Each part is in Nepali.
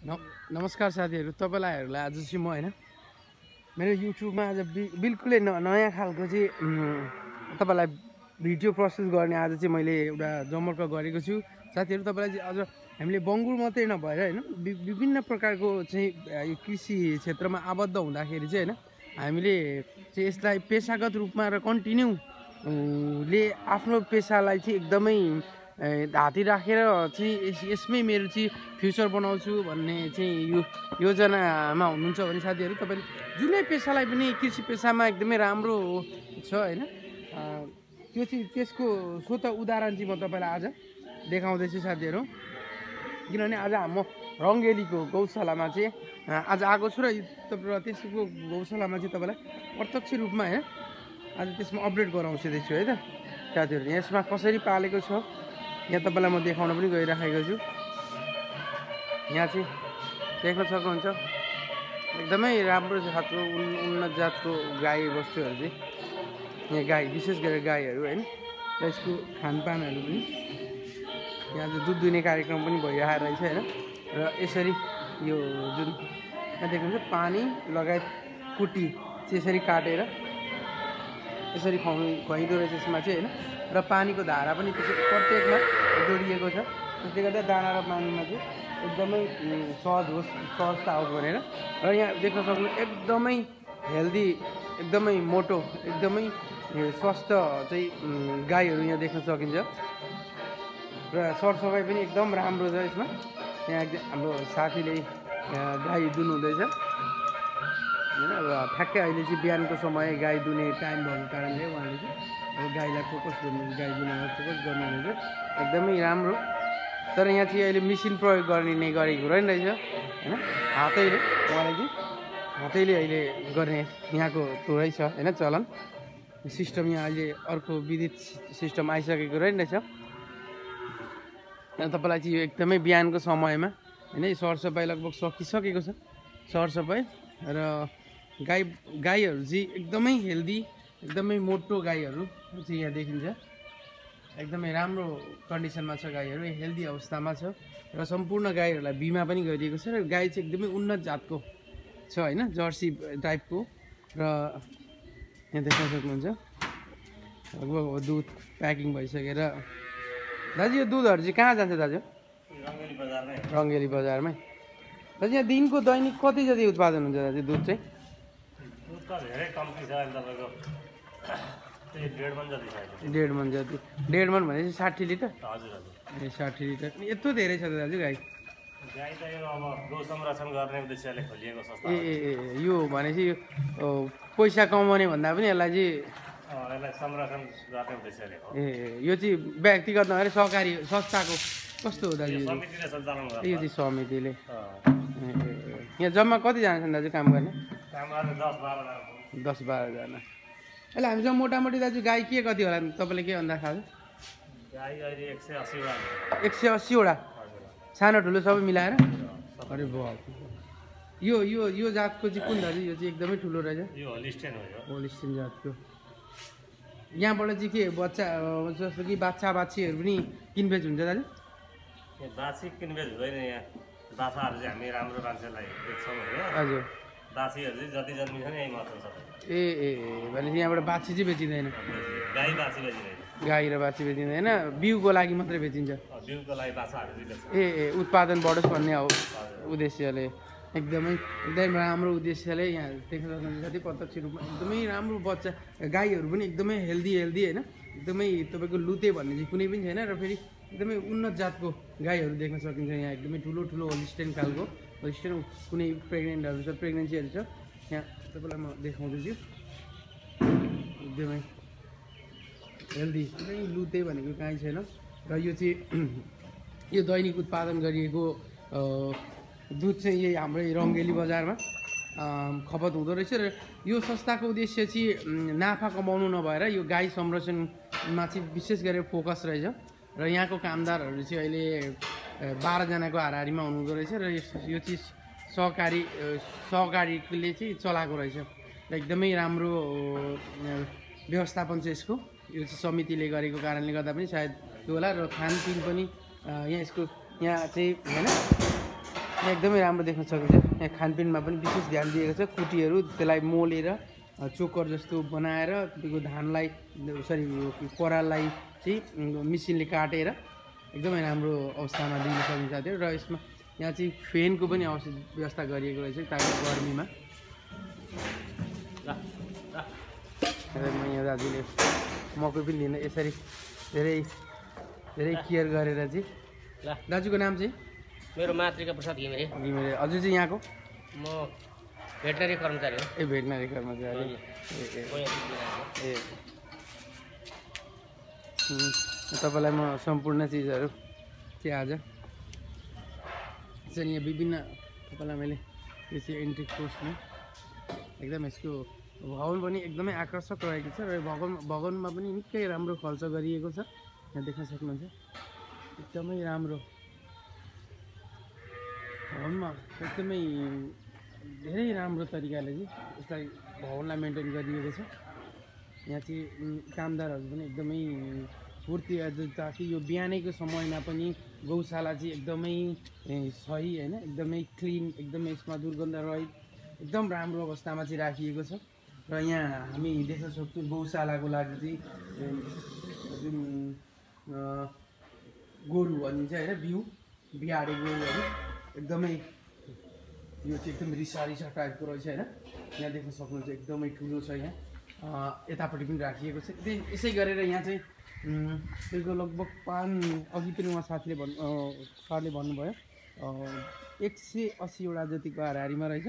न नमस्कार साथीहरू तपाईँलाईहरूलाई आज चाहिँ म होइन मेरो युट्युबमा आज बि बिल्कुलै न नयाँ खालको चाहिँ तपाईँलाई भिडियो प्रोसेस गर्ने आज चाहिँ मैले एउटा जमर्क गरेको छु। साथीहरू तपाईँलाई चाहिँ अझ हामीले बङ्गुर मात्रै नभएर होइन विभिन्न प्रकारको चाहिँ यो कृषि क्षेत्रमा आबद्ध हुँदाखेरि चाहिँ होइन हामीले चाहिँ यसलाई पेसागत रूपमा र कन्टिन्यू ले आफ्नो पेसालाई चाहिँ एकदमै हाती राखेर चाहिँ यस यसमै मेरो चाहिँ फ्युचर बनाउँछु भन्ने चाहिँ यो योजनामा हुनुहुन्छ भने साथीहरू तपाईँले जुनै पेसालाई पनि कृषि पेसामा एकदमै राम्रो छ होइन? त्यो चाहिँ त्यसको स्वत उदाहरण चाहिँ म तपाईँलाई आज देखाउँदैछु साथीहरू। किनभने आज म रङ्गेलीको गौशालामा चाहिँ आज आएको छु र त्यसको गौशालामा चाहिँ तपाईँलाई प्रत्यक्ष रूपमा होइन? आज त्यसमा अपडेट गराउँदैछु है त साथीहरू यसमा कसरी पालेको छ? यहाँ तपाईँलाई म देखाउन पनि गइराखेको छु। यहाँ चाहिँ देख्न सक्नुहुन्छ। एकदमै राम्रो छ खालको उन् उन्नत जातको गाई बस्तुहरू चाहिँ। यहाँ गाई विशेष गरेर गाईहरू होइन। र यसको खानपानहरू पनि। यहाँ चाहिँ दुध दुहिने कार्यक्रम पनि भइरहेको रहेछ होइन। र यसरी यो जुन यहाँ देख्नुहुन्छ पानी लगायत कुटी चाहिँ यसरी काटेर यसरी खुवाउ खुवाइदो रहेछ यसमा चाहिँ होइन? र पानीको धारा पनि त्यसै प्रत्येकमा जोडिएको छ। त्यसले गर्दा दाना र पानीमा चाहिँ एकदमै सहज होस् सहजता आओस् भनेर। र यहाँ देख्न सक्नु एकदमै हेल्दी एकदमै मोटो एकदमै स्वस्थ चाहिँ गाईहरू यहाँ देख्न सकिन्छ। र सरसफाइ पनि एकदम राम्रो छ यसमा। यहाँ हाम्रो साथीले गाई दुनुहुँदैछ। होइन? अब ठ्याक्कै अहिले चाहिँ बिहानको समय गाई दुने टाइम भएको कारणले उहाँले चाहिँ अब गाईलाई फोकस गर्नु गाई दुनेमा फोकस गर्नुहुनेछ एकदमै राम्रो। तर यहाँ चाहिँ अहिले मेसिन प्रयोग गर्ने गरेको रहेछ होइन? हातैले उहाँले चाहिँ हातैले अहिले गर्ने यहाँको त्यो रहेछ होइन? चलन। सिस्टम यहाँ अहिले अर्को विद्युत सिस्टम आइसकेको रहेछ। यहाँ तपाईँलाई चाहिँ एकदमै बिहानको समयमा होइन? सरसफाइ लगभग सकिसकेको छ। सरसफाइ र गाई गाईहरू चाहिँ एकदमै हेल्दी एकदमै मोटो गाईहरू चाहिँ यहाँ देखिन्छ। एकदमै राम्रो कन्डिसनमा छ गाईहरू हेल्दी अवस्थामा छ र सम्पूर्ण गाईहरूलाई बिमा पनि गरिएको छ र गाई चाहिँ एकदमै उन्नत जातको छ होइन जर्सी टाइपको र यहाँ देख्न सक्नुहुन्छ। लगभग अब दुध प्याकिङ भइसकेर दाजु यो दुधहरू चाहिँ कहाँ जान्छ दाजु? रङ्गली बजारमै। दाजु यहाँ दिनको दैनिक कति जति उत्पादन हुन्छ दाजु दुध चाहिँ? दुध त धेरै कम्ती छ अहिले तपाईँको त्यही डेढ मन जति। छ डेढ मन जति डेढ मन भनेपछि साठी लिटर? हजुर हजुर। ए साठी लिटर। यत्रो धेरै छ त दाजु गाई? गाई त यो अब गौ संरक्षण गर्ने उद्देश्यले खोलिएको संस्था ए। ए यो भनेपछि यो पैसा कमाउने भन्दा पनि यसलाई चाहिँ यसलाई संरक्षण गर्ने उद्देश्यले हो। ए यो चाहिँ व्यक्तिगत नभएर सहकारी संस्थाको कस्तो हो दाजु यो चाहिँ? समितिले। यहाँ जम्मा कतिजना छन् दाजु काम गर्ने? दस बाह्रजना। अहिले हामीसँग मोटामोटी दाजु गाई के कति होला? तपाईँले के गाई अहिले एक सय अस्सीवटा। सानो ठुलो सबै मिलाएर। अरे बाप यो यो यो जातको चाहिँ कुन दाजु? यो चाहिँ एकदमै ठुलो रहेछ। यो होलिस्टेन हो यो। होलिस्टिन जातको। यहाँबाट चाहिँ के बच्चा जस्तो कि बाच्छा बाच्छीहरू पनि किनबेच हुन्छ दाजु? यो बाछी किनबेच हुँदैन यहाँ। बाछाहरू चाहिँ हामी राम्रो मान्छेलाई बेच्छौँ होइन। हजुर। बाछीहरू चाहिँ जति जन्मिन्छ नि यहीँ मात्र सबै ए ए भनेपछि यहाँबाट बाच्छी चाहिँ बेचिँदैन। गाई बाछी बेचिँदैन। गाई र बाच्छी बेचिँदैन बिउको लागि मात्रै बेचिन्छ। बिउको लागि बाछाहरू चाहिँ बेच्छ ए ए उत्पादन बढोस् भन्ने अब। उद्देश्यले। एकदमै एकदमै राम्रो उद्देश्यले यहाँ देख्न सक्नुहुन्छ साथै प्रत्यक्ष रूपमा एकदमै राम्रो बच्चा गाईहरू पनि एकदमै हेल्दी हेल्दी होइन? एकदमै तपाईँको लुते भन्ने चाहिँ कुनै पनि छैन र फेरि एकदमै उन्नत जातको गाईहरू देख्न सकिन्छ यहाँ। एकदमै ठुलो ठुलो होलिस्टेन खालको होलिस्टेन कुनै प्रेग्नेन्टहरू छ प्रेग्नेन्सीहरू छ यहाँ तपाईँलाई म देखाउँदैछु एकदमै हेल्दी कुनै लुते भनेको काहीँ छैन र यो चाहिँ यो दैनिक उत्पादन गरिएको दुध चाहिँ यही हाम्रै रङ्गेली बजारमा खपत हुँदो रहेछ र यो संस्थाको उद्देश्य चाहिँ नाफा कमाउनु नभएर यो गाई संरक्षणमा चाहिँ विशेष गरेर फोकस रहेछ र यहाँको कामदारहरू चाहिँ अहिले बाह्रजनाको हाराहारीमा हुनुहुँदो रहेछ र यो चाहिँ सहकारी सहकारीले चाहिँ चलाएको रहेछ। र एकदमै राम्रो व्यवस्थापन चाहिँ यसको। यो चाहिँ समितिले गरेको कारणले गर्दा पनि सायद त्यो होला र खानपिन पनि यहाँ यसको यहाँ चाहिँ होइन। यहाँ एकदमै राम्रो देख्न सकिन्छ। यहाँ खानपिनमा पनि विशेष ध्यान दिएको छ। कुटीहरू त्यसलाई मोलेर चोकर जस्तो बनाएर धानलाई सरी पराललाई चाहिँ मिसिनले काटेर एकदमै राम्रो अवस्थामा दिन सकिन्छ थियो र यसमा यहाँ चाहिँ फेनको पनि अवश्य व्यवस्था गरिएको रहेछ ताकि गर्मीमा। म यहाँ दाजुले मकै पनि लिन यसरी धेरै धेरै केयर गरेर चाहिँ ल। दाजुको नाम चाहिँ? मेरो मातृका प्रसाद घिमिरे। घिमिरे। हजुर चाहिँ यहाँको? म भेटनरी कर्मचारी हो। ए भेटनरी कर्मचारी। ए ए तपाईँलाई म सम्पूर्ण चिजहरू चाहिँ आज? चाहिँ यहाँ विभिन्न तपाईँलाई मैले यो चाहिँ एन्ट्री कोर्समा एकदम यसको भवन पनि एकदमै आकर्षक रहेको छ र यो भवन भवनमा पनि निकै राम्रो खर्च गरिएको छ। यहाँ देख्न सक्नुहुन्छ। एकदमै राम्रो भवनमा एकदमै धेरै राम्रो तरिकाले चाहिँ यसलाई भवनलाई मेन्टेन गरिएको छ। यहाँ चाहिँ कामदारहरू पनि एकदमै अझ ताकि यो बिहानैको समयमा पनि गौशाला चाहिँ एकदमै सही होइन एकदमै क्लिन एकदमै यसमा दुर्गन्ध रहित एकदम राम्रो अवस्थामा चाहिँ राखिएको छ। र यहाँ हामी देख्न सक्छौँ गौशालाको लागि चाहिँ जुन गोरु भनिन्छ होइन बिउ बिहारे गोरुहरू एकदमै यो चाहिँ एकदम रिसा रिसा टाइपको रहेछ होइन। यहाँ देख्न सक्नुहुन्छ एकदमै ठुलो छ यहाँ। यतापट्टि पनि राखिएको छ। यसै गरेर यहाँ चाहिँ त्यसको लगभग पान अघि पनि उहाँ साथीले भन्नु सरले भन्नुभयो एक सय अस्सीवटा जतिको हारिमा रहेछ।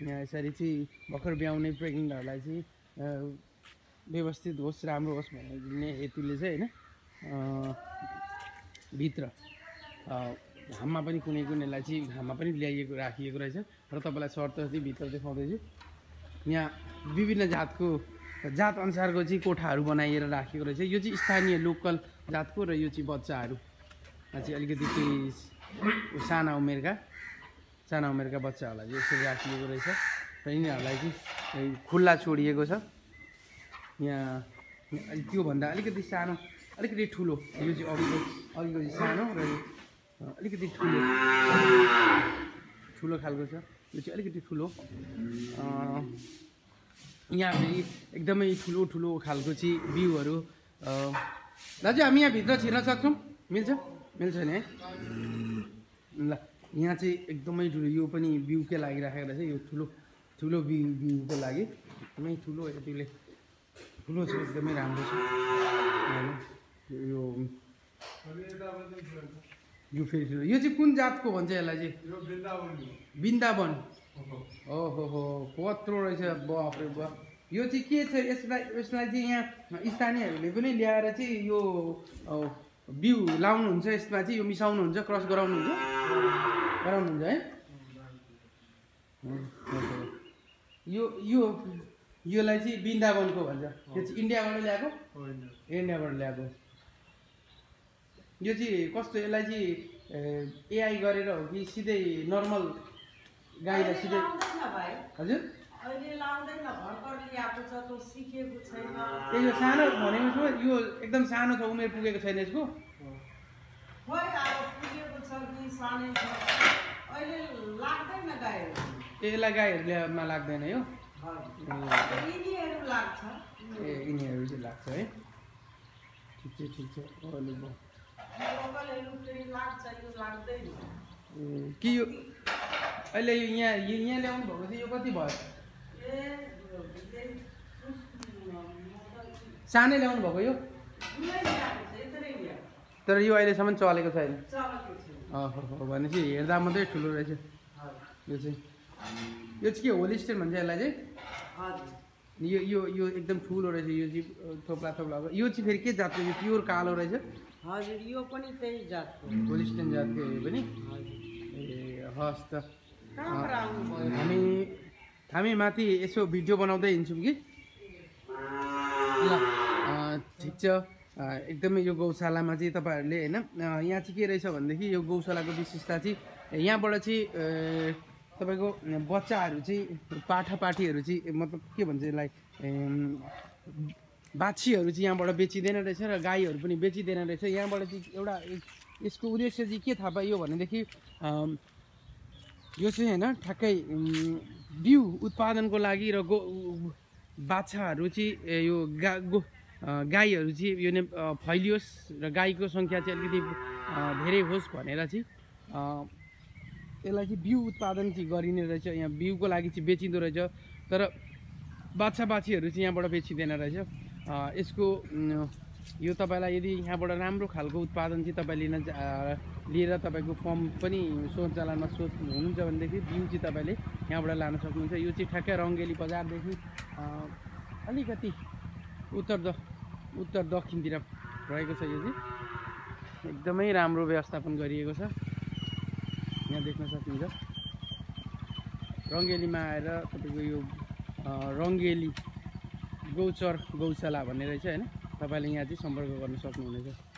यहाँ यसरी चाहिँ भर्खर ब्याउने प्रेग्नेन्टहरूलाई चाहिँ व्यवस्थित होस् राम्रो होस् भन्ने हेतुले चाहिँ होइन भित्र घाममा पनि कुनै कुनैलाई चाहिँ घाममा पनि ल्याइएको राखिएको रहेछ। र तपाईँलाई सर्त भित्र देखाउँदैछु। यहाँ विभिन्न जातको जात अनुसारको चाहिँ कोठाहरू बनाइएर राखिएको रहेछ। यो चाहिँ स्थानीय लोकल जातको र यो चाहिँ बच्चाहरू। चाहिँ अलिकति केही साना उमेरका साना उमेरका बच्चाहरूलाई चाहिँ यसरी राखिएको रहेछ। र यिनीहरूलाई चाहिँ खुल्ला छोडिएको छ। यहाँ त्योभन्दा अलिकति सानो अलिकति ठुलो यो चाहिँ अघिको अघिको चाहिँ सानो र अलिकति ठुलो ठुलो खालको छ। यो चाहिँ अलिकति ठुलो। यहाँ फेरि एकदमै ठुलो ठुलो खालको चाहिँ बिउहरू दाजु हामी यहाँभित्र छिर्न सक्छौँ? मिल्छ? मिल्छ नि है? ल यहाँ चाहिँ एकदमै ठुलो यो पनि बिउकै लागि राखेको रहेछ यो ठुलो ठुलो बिउ बिउको लागि। एकदमै ठुलो यतिले ठुलो छ एकदमै राम्रो छ? यो यो फेरि यो चाहिँ कुन जातको भन्छ यसलाई चाहिँ? वृन्दावन। ओहो हो कत्रो रहेछ बाफ्रे बा यो चाहिँ के छ यसलाई यसलाई चाहिँ यहाँ स्थानीयहरूले पनि ल्याएर चाहिँ यो बिउ लाउनुहुन्छ यसमा चाहिँ यो मिसाउनुहुन्छ क्रस गराउनुहुन्छ गराउनुहुन्छ है। यो यो योलाई चाहिँ वृन्दावनको भन्छ यो चाहिँ इन्डियाबाट ल्याएको इन्डियाबाट ल्याएको यो चाहिँ कस्तो यसलाई चाहिँ एआई गरेर हो कि सिधै नर्मल गाईलाई भाइ। हजुर? अहिले लाउँदैन भर्खर ल्याएको छ त्यो सिकेको छैन। ए यो सानो भनेको छु यो एकदम सानो छ उमेर पुगेको छैन यसको? खोइ अब पुगेको छ कि सानै छ। अहिले लाग्दैन गाईहरू। ए यसलाई गाईहरूलेमा लाग्दैन यो? ए यिनीहरू चाहिँ लाग्छ है? ठिक छ ठिक छ। कि यो अहिले यो यहाँ यो यहाँ ल्याउनु भएको चाहिँ यो कति भयो सानै ल्याउनु भएको यो तर यो अहिलेसम्म चलेको छैन हो भनेपछि हेर्दा मात्रै ठुलो रहेछ यो चाहिँ यो चाहिँ के होली स्टेन भन्छ यसलाई चाहिँ यो यो यो एकदम ठुलो रहेछ यो चाहिँ थोप्ला थोप्ला यो चाहिँ फेरि के जातको यो प्योर कालो रहेछ हजुर यो पनि त्यही जातको होलिस्टेन जातको यो पनि ए हस् त हामी हामी माथि यसो भिडियो बनाउँदै हिँड्छौँ कि? ल ठिक छ। एकदमै यो गौशालामा चाहिँ तपाईँहरूले होइन यहाँ चाहिँ के रहेछ भनेदेखि यो गौशालाको विशेषता चाहिँ यहाँबाट चाहिँ तपाईँको बच्चाहरू चाहिँ पाठापाठीहरू चाहिँ मतलब के भन्छ यसलाई बाछीहरू चाहिँ यहाँबाट बेचिँदैन रहेछ र गाईहरू पनि बेचिँदैन रहेछ। यहाँबाट चाहिँ एउटा यसको उद्देश्य चाहिँ के थाहा पाइयो भनेदेखि यो चाहिँ होइन ठ्याक्कै बिउ उत्पादनको लागि र गो बाछाहरू चाहिँ यो गा गो गाईहरू चाहिँ यो नै फैलियोस् र गाईको सङ्ख्या चाहिँ अलिकति धेरै होस् भनेर चाहिँ यसलाई चाहिँ बिउ उत्पादन चाहिँ गरिने रहेछ। यहाँ बिउको लागि चाहिँ बेचिँदो रहेछ। तर बाछा बाछीहरू चाहिँ यहाँबाट बेचिँदैन रहेछ। यसको यो तपाईँलाई यदि यहाँबाट राम्रो खालको उत्पादन चाहिँ तपाईँ लिन लिएर तपाईँको फर्म पनि सञ्चालनमा सोच हुनुहुन्छ भनेदेखि बिउ चाहिँ तपाईँले यहाँबाट लान सक्नुहुन्छ। यो चाहिँ ठ्याक्कै रङ्गेली बजारदेखि अलिकति उत्तर द उत्तर दक्षिणतिर रहेको छ यो चाहिँ। एकदमै राम्रो व्यवस्थापन गरिएको छ। यहाँ देख्न सक्नुहुन्छ रङ्गेलीमा आएर तपाईँको यो रङ्गेली गौचर गौशाला भन्ने रहेछ होइन? तपाईँले यहाँ चाहिँ सम्पर्क गर्न सक्नुहुनेछ।